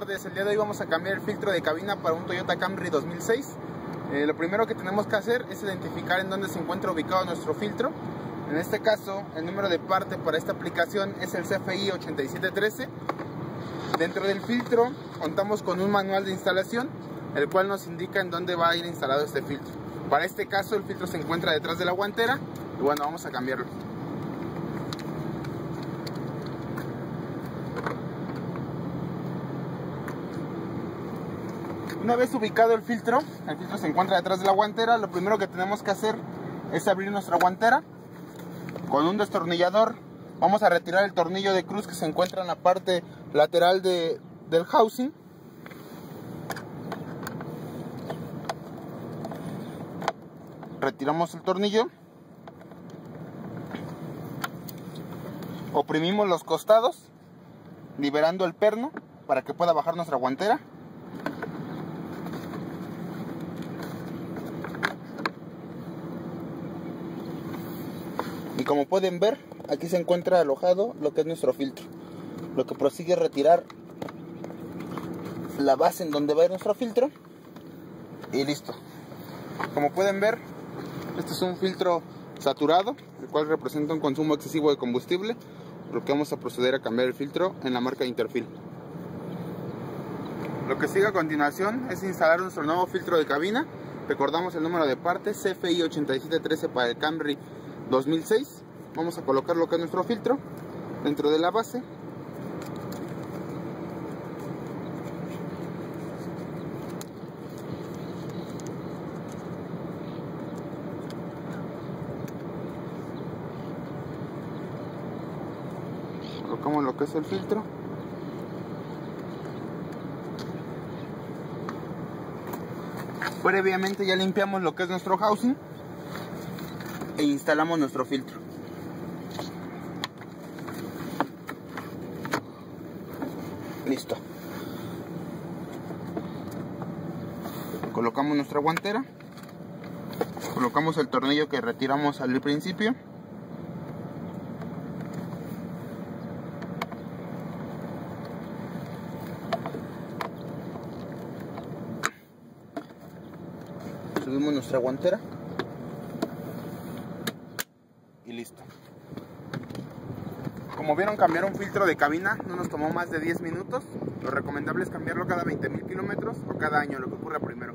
tardes, el día de hoy vamos a cambiar el filtro de cabina para un Toyota Camry 2006 eh, Lo primero que tenemos que hacer es identificar en dónde se encuentra ubicado nuestro filtro. En este caso, el número de parte para esta aplicación es el CFI 8713 Dentro del filtro contamos con un manual de instalación el cual nos indica en dónde va a ir instalado este filtro. Para este caso el filtro se encuentra detrás de la guantera y bueno, vamos a cambiarlo Una vez ubicado el filtro, el filtro se encuentra detrás de la guantera, lo primero que tenemos que hacer es abrir nuestra guantera con un destornillador. Vamos a retirar el tornillo de cruz que se encuentra en la parte lateral de, del housing. Retiramos el tornillo. Oprimimos los costados, liberando el perno para que pueda bajar nuestra guantera. Y como pueden ver aquí se encuentra alojado lo que es nuestro filtro lo que prosigue es retirar la base en donde va a ir nuestro filtro y listo. Como pueden ver este es un filtro saturado el cual representa un consumo excesivo de combustible lo que vamos a proceder a cambiar el filtro en la marca Interfil. Lo que sigue a continuación es instalar nuestro nuevo filtro de cabina. Recordamos el número de parte CFI 8713 para el Camry 2006 vamos a colocar lo que es nuestro filtro dentro de la base. Colocamos lo que es el filtro. Previamente ya limpiamos lo que es nuestro housing e instalamos nuestro filtro. Listo. Colocamos nuestra guantera. Colocamos el tornillo que retiramos al principio. Subimos nuestra guantera. Y listo. Como vieron cambiar un filtro de cabina no nos tomó más de 10 minutos. Lo recomendable es cambiarlo cada 20.000 kilómetros o cada año, lo que ocurra primero.